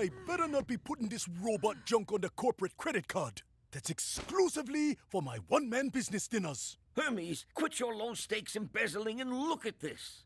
I better not be putting this robot junk on the corporate credit card. That's exclusively for my one man business dinners. Hermes, quit your low stakes embezzling and look at this.